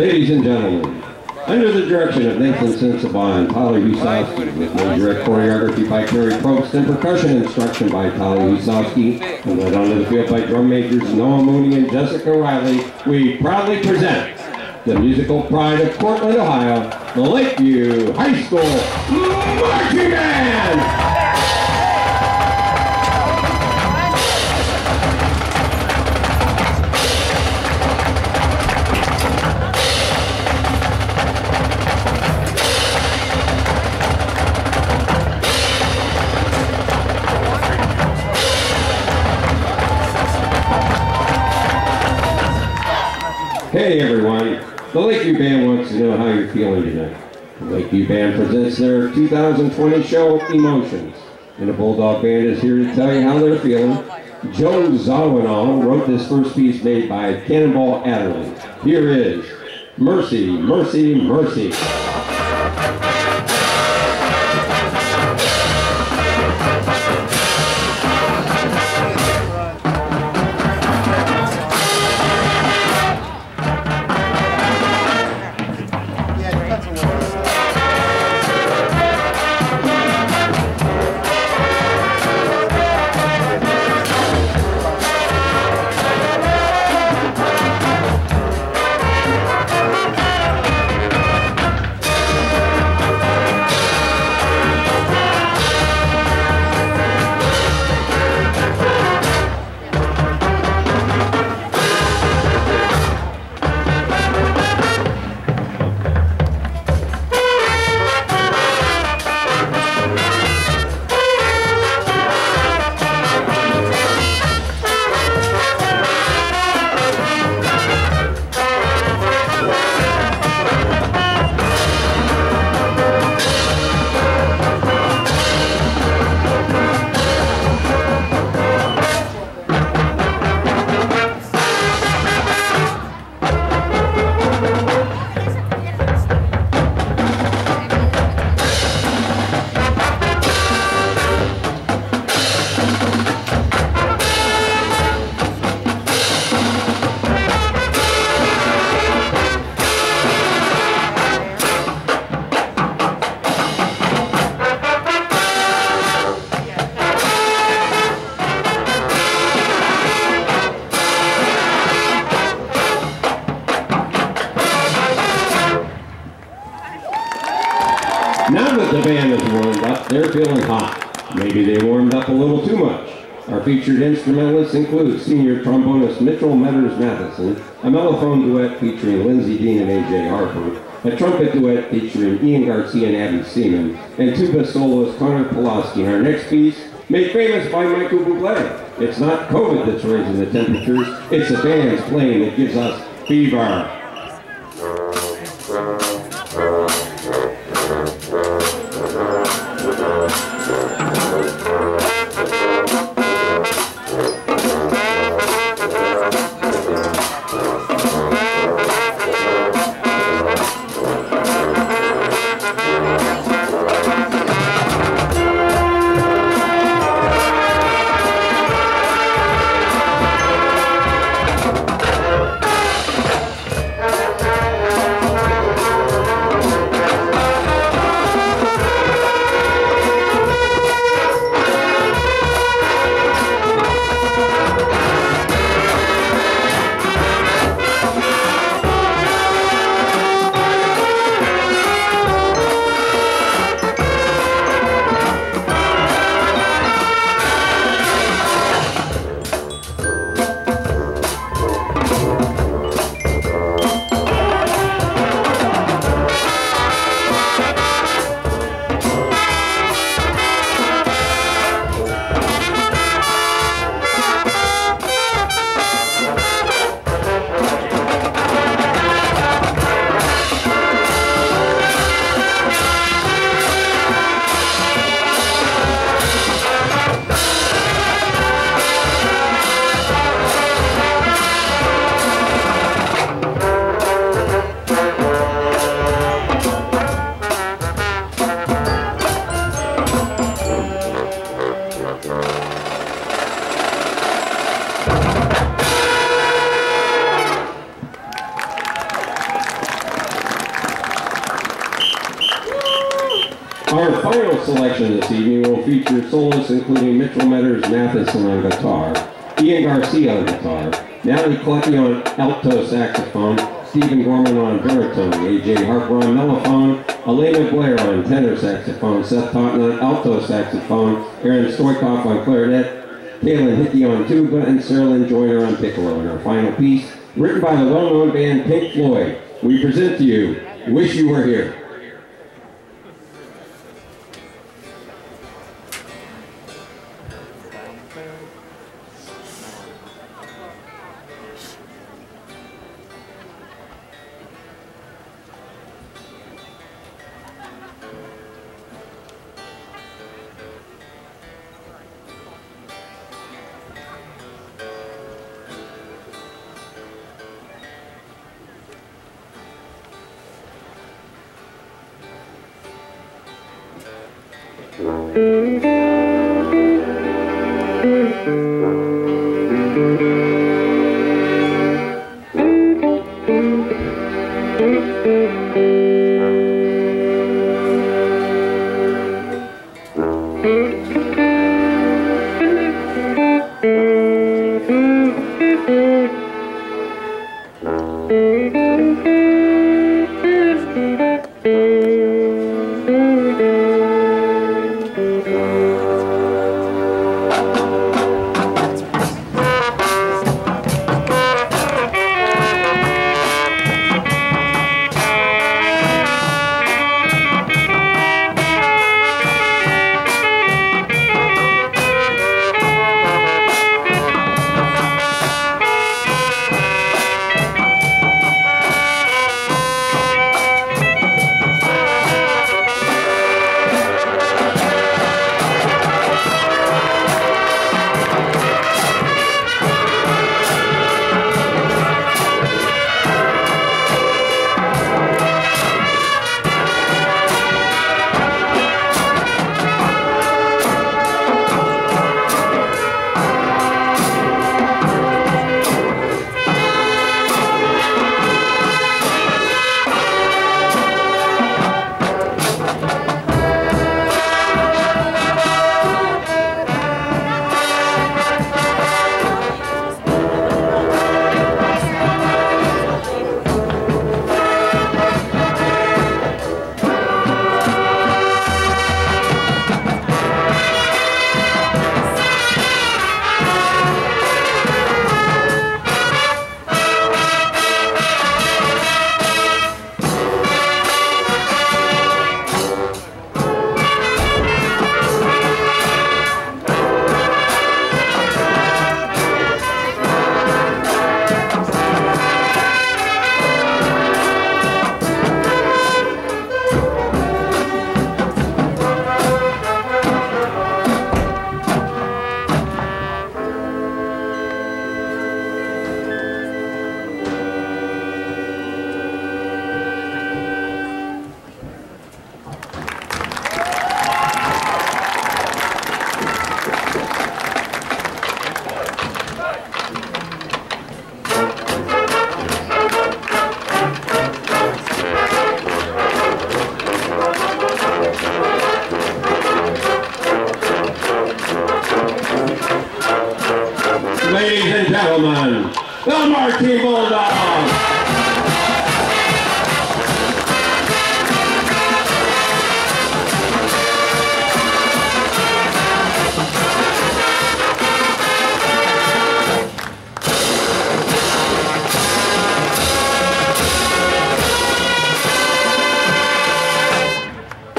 Ladies and gentlemen, under the direction of Nathan Sensabaugh and Tyler Husowski, with major choreography by Terry Probst and percussion instruction by Tyler Husowski, and led onto the field by drum majors Noah Mooney and Jessica Riley, we proudly present the musical pride of Cortland, Ohio, the Lakeview High School Marching Band! The Lakeview Band wants to know how you're feeling tonight. The Lakeview Band presents their 2020 show, Emotions. And the Bulldog Band is here to tell you how they're feeling. Joe Zawinul wrote this first piece made by Cannonball Adderley. Here is Mercy, Mercy, Mercy. They're feeling hot. Maybe they warmed up a little too much. Our featured instrumentalists include senior trombonist Mitchell Metters Matheson, a mellophone duet featuring Lindsey Dean and A.J. Harper, a trumpet duet featuring Ian Garcia and Abby Seaman, and tuba soloist Connor Pulaski. Our next piece, made famous by Michael Bublé. It's not COVID that's raising the temperatures, it's the band's playing that gives us fever. Soloists including Mitchell Metters Matheson on guitar, Ian Garcia on guitar, Natalie Kleppe on alto saxophone, Stephen Gorman on baritone, AJ Harper on mellophone, Elena Blair on tenor saxophone, Seth Totten on alto saxophone, Aaron Stoikoff on clarinet, Kaylin Hickey on tuba, and Sarah Joyner on piccolo. And our final piece, written by the well-known band Pink Floyd, we present to you, Wish You Were Here. Ladies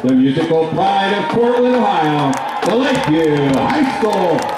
The musical pride of Cortland, Ohio, the Lakeview High School!